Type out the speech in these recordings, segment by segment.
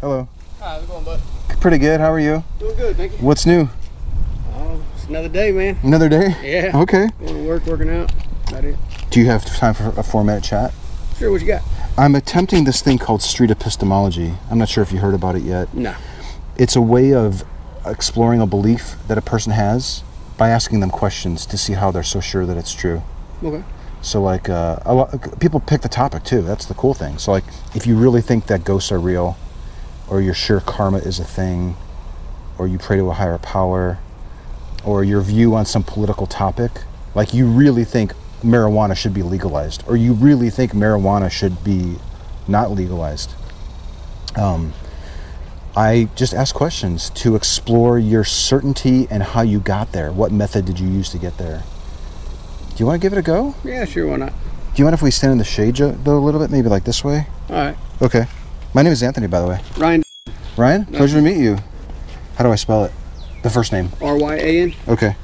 Hello. Hi, how's it going, bud? Pretty good. How are you? Doing good, thank you. What's new? Oh, it's another day, man. Another day? Yeah. Okay. Going to work, working out. About it. Do you have time for a four minute chat? Sure, what you got? I'm attempting this thing called street epistemology. I'm not sure if you heard about it yet. No. It's a way of exploring a belief that a person has by asking them questions to see how they're so sure that it's true. Okay. So, like, uh, a lot, people pick the topic too. That's the cool thing. So, like, if you really think that ghosts are real, or you're sure karma is a thing, or you pray to a higher power, or your view on some political topic, like you really think marijuana should be legalized, or you really think marijuana should be not legalized. Um, I just ask questions to explore your certainty and how you got there. What method did you use to get there? Do you want to give it a go? Yeah, sure, why not? Do you mind if we stand in the shade though a little bit, maybe like this way? All right. Okay. My name is Anthony, by the way. Ryan, Ryan, pleasure to meet you. How do I spell it? The first name. R-Y-A-N? Okay.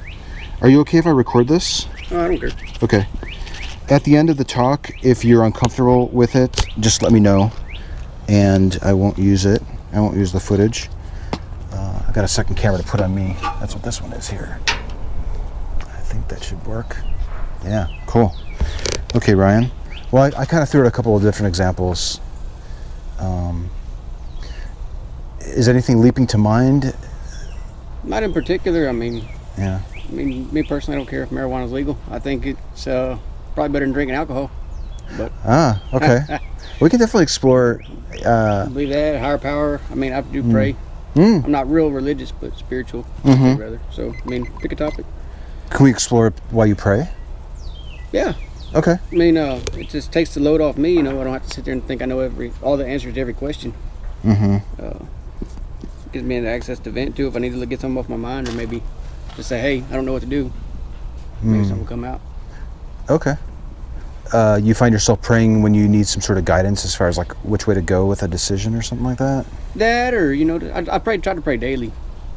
Are you okay if I record this? Oh, I don't care. Okay. At the end of the talk, if you're uncomfortable with it, just let me know, and I won't use it. I won't use the footage. Uh, I got a second camera to put on me. That's what this one is here. I think that should work. Yeah, cool. Okay, Ryan. Well, I, I kind of threw out a couple of different examples. Um, is anything leaping to mind? Not in particular. I mean, Yeah. I mean, me personally, I don't care if marijuana is legal. I think it's uh, probably better than drinking alcohol. But Ah, okay. we can definitely explore. Uh, I believe that higher power. I mean, I do pray. mm, I'm not real religious, but spiritual, Mhm. rather. So, I mean, pick a topic. can we explore why you pray? Yeah. Okay. I mean, uh, it just takes the load off me. You know, I don't have to sit there and think I know every all the answers to every question. Mm-hmm. uh, gives me an access to vent too if I need to get something off my mind or maybe just say, hey, I don't know what to do. Maybe something will come out. Okay. Uh, you find yourself praying when you need some sort of guidance as far as like which way to go with a decision or something like that? That or, you know, I, I pray, try to pray daily.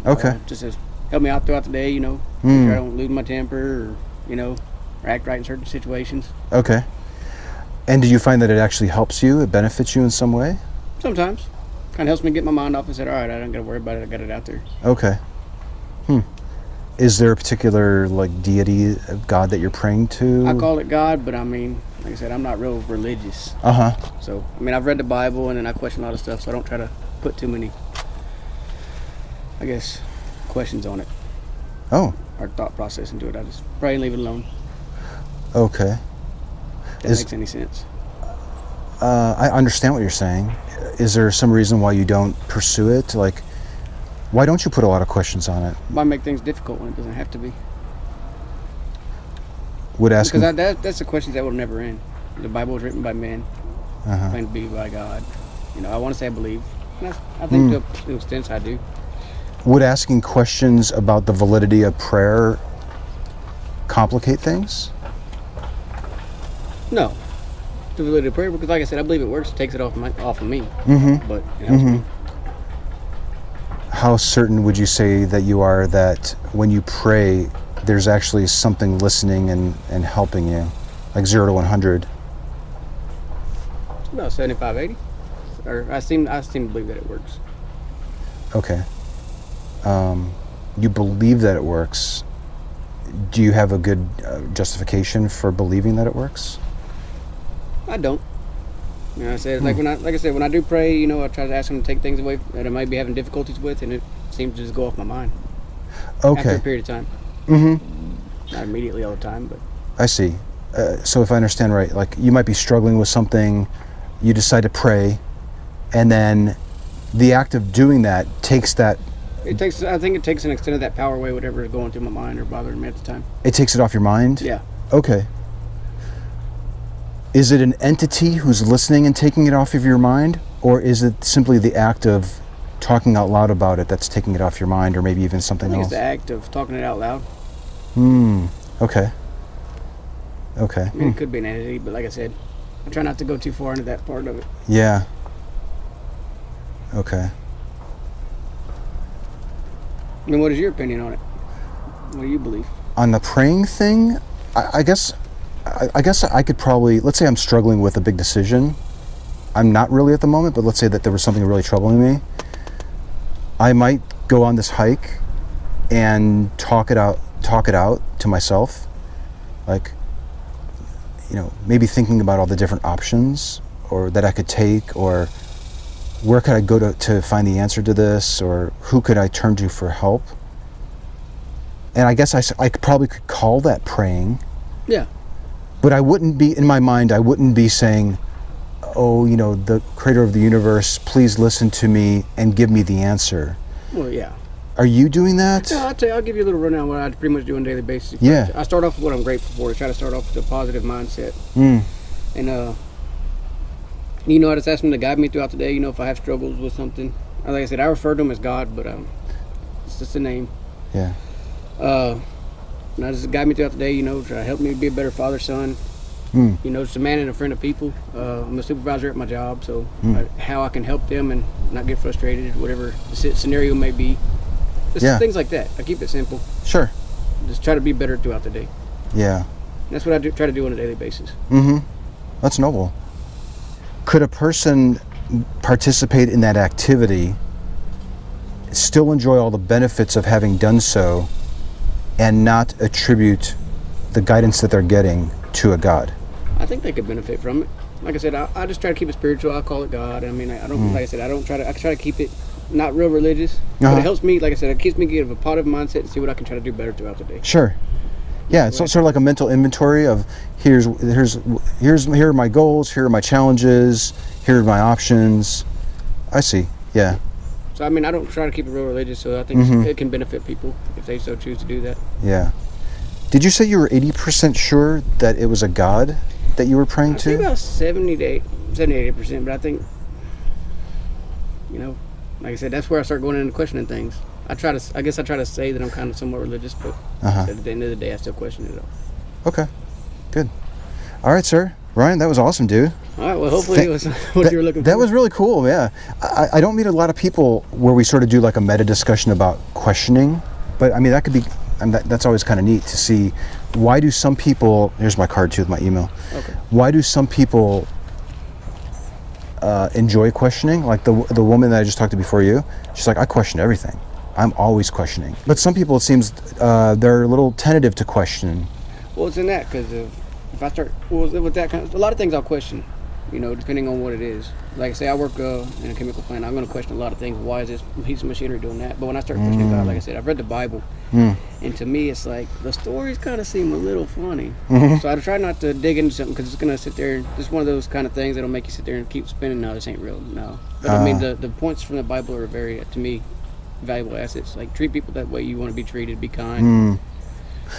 Okay. Uh, just as help me out throughout the day, you know, make sure I don't lose my temper or, you know, or act right in certain situations. Okay. And do you find that it actually helps you? It benefits you in some way? Sometimes. Kind of helps me get my mind off and said, all right, I don't got to worry about it. I got it out there. Okay. Hmm. Is there a particular like deity of God that you're praying to? I call it God, but I mean, like I said, I'm not real religious. Uh huh. So, I mean, I've read the Bible and then I question a lot of stuff, so I don't try to put too many, I guess, questions on it Oh. or thought process into it. I just pray and leave it alone. Okay. If that Is- makes any sense. Uh, I understand what you're saying. Is there some reason why you don't pursue it? Like, why don't you put a lot of questions on it? Why make things difficult when it doesn't have to be? Would ask. Because I, that, that's the questions that will never end. The Bible was written by men, uh-huh. claimed to be by God. You know, I want to say I believe. And I think to a to an extent I do. Would asking questions about the validity of prayer complicate things? No. The validity of prayer, because like I said, I believe it works. It takes it off my off of me, Mm-hmm. but me. How certain would you say that you are that when you pray, there's actually something listening and, and helping you? Like zero to 100. About 75, 80. Or I seem I seem to believe that it works. Okay. Um, you believe that it works. Do you have a good uh, justification for believing that it works? I don't. You know, I said like when I like I said when I do pray, you know, I try to ask him to take things away that I might be having difficulties with, and it seems to just go off my mind after a Okay. period of time. Mm-hmm. Not immediately all the time, but I see. Uh, so if I understand right, like you might be struggling with something, you decide to pray, and then the act of doing that takes that it takes. I think it takes an extent of that power away, whatever is going through my mind or bothering me at the time. it takes it off your mind. Yeah. Okay. Is it an entity who's listening and taking it off of your mind, or is it simply the act of talking out loud about it that's taking it off your mind, or maybe even I something think else? it's the act of talking it out loud. Hmm. Okay. Okay. I mean, it could be an entity, but like I said, I try not to go too far into that part of it. Yeah. Okay. I mean, what is your opinion on it? What do you believe? On the praying thing, I, I guess, I, I guess I could probably let's say I'm struggling with a big decision, I'm not really at the moment, but let's say that there was something really troubling me, I might go on this hike and talk it out talk it out to myself. Like you know, maybe thinking about all the different options or that I could take or where could I go to, to find the answer to this or who could I turn to for help. And I guess I, could- probably could call that praying Yeah. But I wouldn't be in my mind. I wouldn't be saying, "Oh, you know, the creator of the universe, please listen to me and give me the answer." Well, yeah. Are you doing that? Yeah, I'll tell you, I'll give you a little rundown of what I pretty much do on a daily basis. Yeah. I start off with what I'm grateful for. I try to start off with a positive mindset. Mm, And, uh, you know, I just ask him to guide me throughout the day. You know, if I have struggles with something. Like I said, I refer to him as God, but um, it's just a name. yeah. Uh, and I just guide me throughout the day, you know, try to help me be a better father, son. Mm, You know, just a man and a friend of people. Uh, I'm a supervisor at my job, so Mm. I, how I can help them and not get frustrated, whatever the scenario may be. Just Yeah. things like that. I keep it simple. sure. Just try to be better throughout the day. Yeah. That's what I do, try to do on a daily basis. Mm-hmm. That's noble. Could a person participate in that activity, still enjoy all the benefits of having done so, and not attribute the guidance that they're getting to a god? I think they could benefit from it. Like I said, I, I just try to keep it spiritual. I call it God. I mean, I, I don't like I said, I don't try to. I try to keep it not real religious, but Uh-huh. it helps me. Like I said, it keeps me get a positive mindset and see what I can try to do better throughout the day. Sure. Yeah, it's sort of like a mental inventory of here's here's here's here are my goals, here are my challenges, here are my options. I see. Yeah. So I mean, I don't try to keep it real religious. So I think Mhm. it can benefit people if they so choose to do that. Yeah. Did you say you were 80% sure that it was a god that you were praying I think to? about 70 to 8, 70 80 percent, but I think, you know, like I said, that's where I start going into questioning things. I try to, I guess I try to say that I'm kind of somewhat religious, but Uh-huh. at the end of the day, I still question it all. Okay. Good. All right, sir. Ryan, that was awesome, dude. All right, well, hopefully Tha- it was what that, you were looking that was really cool, yeah. I, I don't meet a lot of people where we sort of do like a meta discussion about questioning, but I mean, that could be, and that, that's always kind of neat to see why do some people, here's my card too with my email. Okay. Why do some people uh, enjoy questioning? Like the, the woman that I just talked to before you, she's like, I question everything. I'm always questioning. But some people, it seems, uh, they're a little tentative to question. Well, it's in that because if, if I start well, with that kind of, a lot of things I'll question, you know, depending on what it is. Like I say, I work uh, in a chemical plant. I'm going to question a lot of things. Why is this piece of machinery doing that? But when I start questioning God, like I said, I've read the Bible, Mm. and to me, it's like the stories kind of seem a little funny. Mhm. So I try not to dig into something because it's going to sit there. It's one of those kind of things that'll make you sit there and keep spinning. No, this ain't real. No. But I mean, Ah. the the points from the Bible are very, to me, valuable assets. Like treat people that way you want to be treated. Be kind. Mm.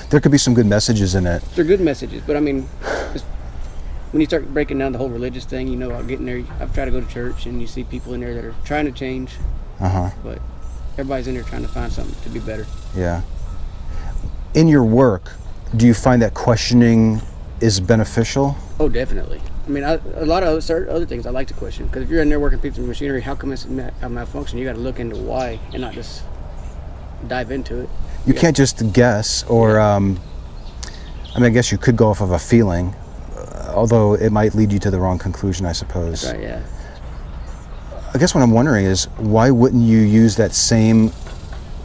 There could be some good messages in it. they're good messages, but I mean, when you start breaking down the whole religious thing, you know, I'll get in there. I've tried to go to church, and you see people in there that are trying to change, Uh huh. but everybody's in there trying to find something to be better. Yeah. In your work, do you find that questioning is beneficial? Oh, definitely. I mean, I, a lot of other, other things I like to question because if you're in there working pieces of machinery, how come it's ma- malfunction? You got to look into why and not just dive into it. You Yeah. can't just guess, or um, I mean, I guess you could go off of a feeling, uh, although it might lead you to the wrong conclusion, I suppose. Right? Yeah. I guess what I'm wondering is why wouldn't you use that same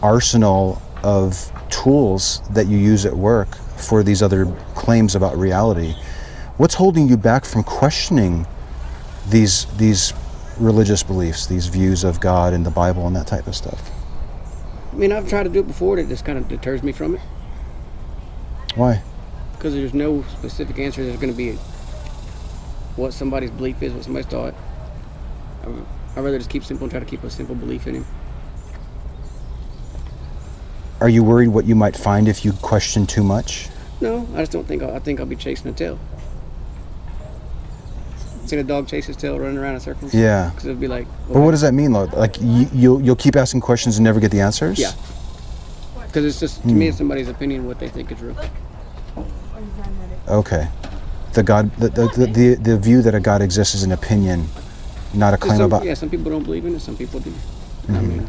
arsenal of tools that you use at work for these other claims about reality? What's holding you back from questioning these these religious beliefs, these views of God and the Bible and that type of stuff? I mean, I've tried to do it before. That just kind of deters me from it Why? because there's no specific answer. There's going to be what somebody's belief is, what somebody's thought. I- I'd rather just keep simple and try to keep a simple belief in him. Are you worried what you might find if you question too much? No, I just don't think I'll, I think I'll be chasing a tail. Seen a dog chase his tail running around in circles? Yeah. Because it'd be like, But what does that mean, though? Like you, you'll you'll keep asking questions and never get the answers? Yeah. Because it's just, to Hmm. me, it's somebody's opinion what they think is real. Okay. The God, the the, the, the, the view that a God exists is an opinion, not a claim some, about. yeah, some people don't believe in it, some people do. I mean,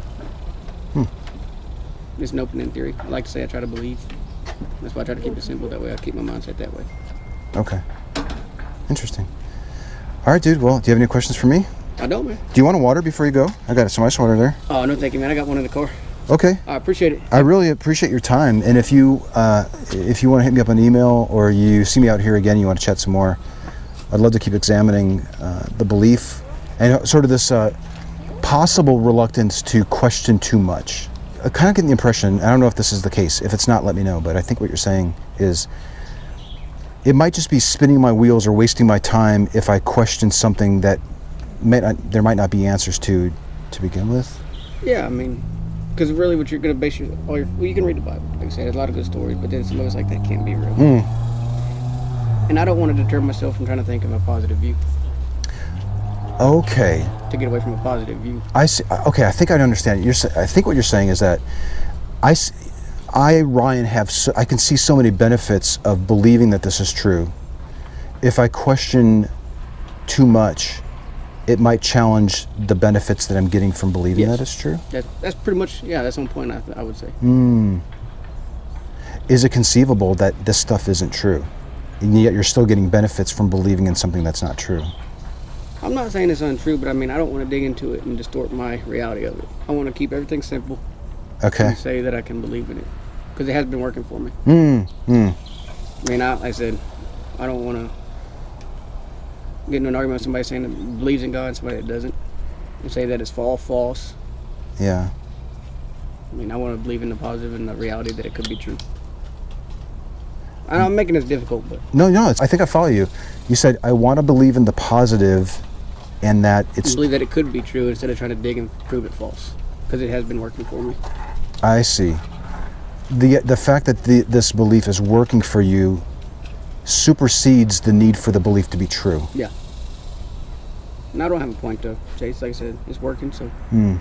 it's an open-end theory. I like to say I try to believe. That's why I try to keep it simple. That way I keep my mindset that way. Okay. Interesting. All right, dude. Well, do you have any questions for me? I don't, man. Do you want a water before you go? I got some ice water there. Oh no, thank you, man. I got one in the car. Okay. I appreciate it. I really appreciate your time. And if you uh, if you want to hit me up on email or you see me out here again, you want to chat some more, I'd love to keep examining uh, the belief and sort of this uh, possible reluctance to question too much. I kind of get the impression. I don't know if this is the case. If it's not, let me know. But I think what you're saying is. It might just be spinning my wheels or wasting my time if I question something that may not, there might not be answers to to begin with. Yeah, I mean, because really, what you're gonna base your all your well, you can read the Bible. Like I said, there's a lot of good stories, but then some of it's like that can't be real. Hmm. And I don't want to deter myself from trying to think of a positive view Okay. to get away from a positive view. I see. Okay, I think I understand. You're. I think what you're saying is that I, s- I Ryan have. So, I can see so many benefits of believing that this is true. If I question too much, it might challenge the benefits that I'm getting from believing Yes. that it's true. That, that's pretty much yeah. That's one point I, I would say. Hmm. Is it conceivable that this stuff isn't true, and yet you're still getting benefits from believing in something that's not true? I'm not saying it's untrue, but I mean I don't want to dig into it and distort my reality of it. I want to keep everything simple Okay. and say that I can believe in it because it has been working for me. Hmm. Hmm. I mean, I, like I said, I don't want to get into an argument with somebody saying that believes in God and somebody that doesn't, and say that it's all false. Yeah. I mean, I want to believe in the positive and the reality that it could be true. I know I'm making this difficult, but No, no. It's, I think I follow you. You said I want to believe in the positive, and that I it's. believe that it could be true instead of trying to dig and prove it false, because it has been working for me. I see. The the fact that the, this belief is working for you supersedes the need for the belief to be true. Yeah. And I don't have a point to chase. Like I said, it's working. So, Hmm.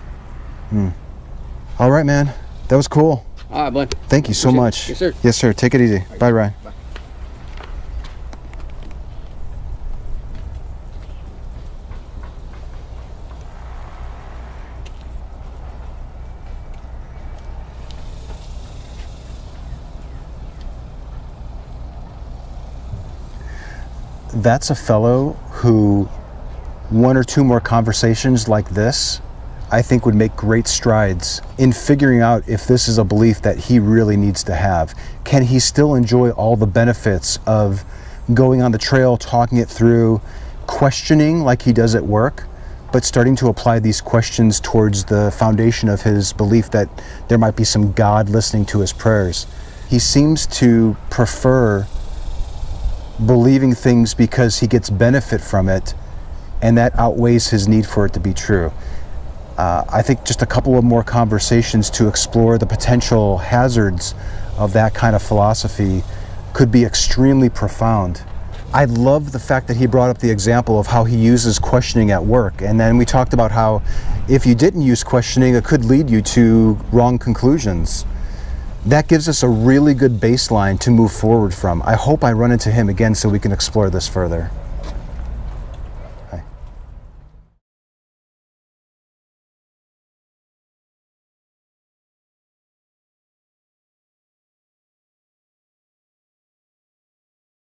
Hmm. All right, man. That was cool. all right, bud. Thank you so Appreciate it. much. Yes, sir. Yes, sir. Take it easy. Bye, Ryan. That's a fellow who one or two more conversations like this, I think would make great strides in figuring out if this is a belief that he really needs to have. Can he still enjoy all the benefits of going on the trail, talking it through, questioning like he does at work, but starting to apply these questions towards the foundation of his belief that there might be some God listening to his prayers? He seems to prefer believing things because he gets benefit from it and that outweighs his need for it to be true. Uh, I think just a couple of more conversations to explore the potential hazards of that kind of philosophy could be extremely profound. I love the fact that he brought up the example of how he uses questioning at work. And then we talked about how if you didn't use questioning, it could lead you to wrong conclusions. That gives us a really good baseline to move forward from. I hope I run into him again so we can explore this further.